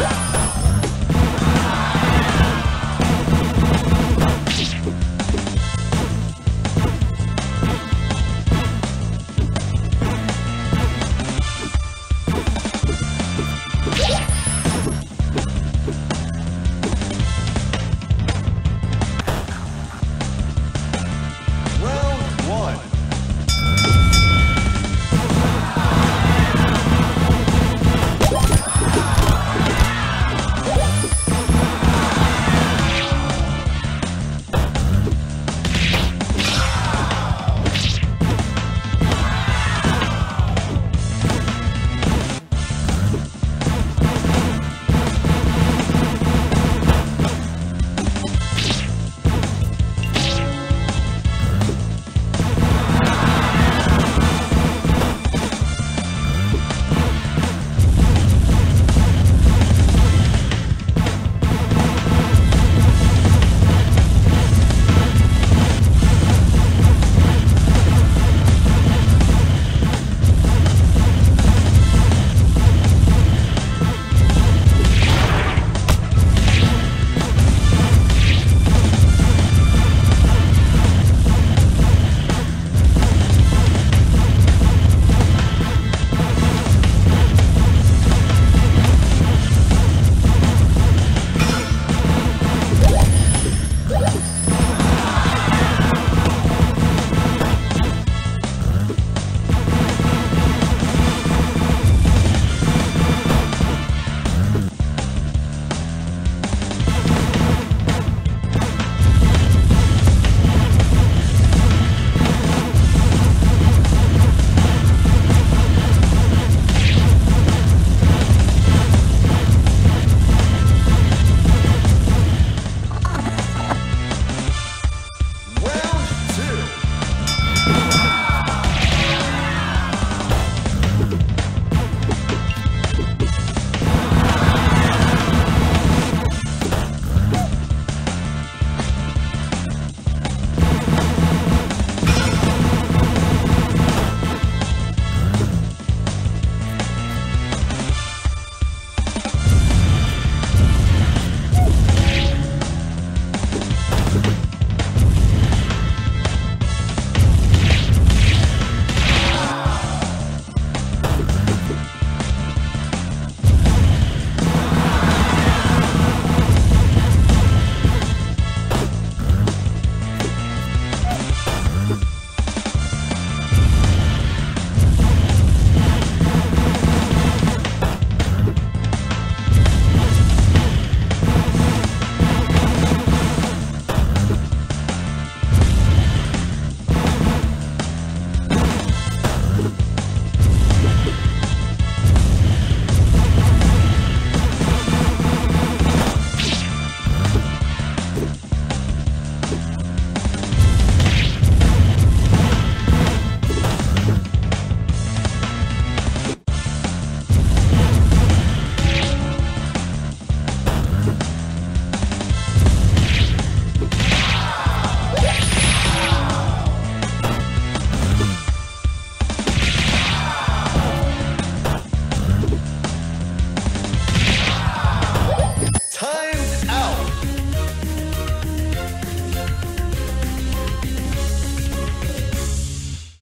아!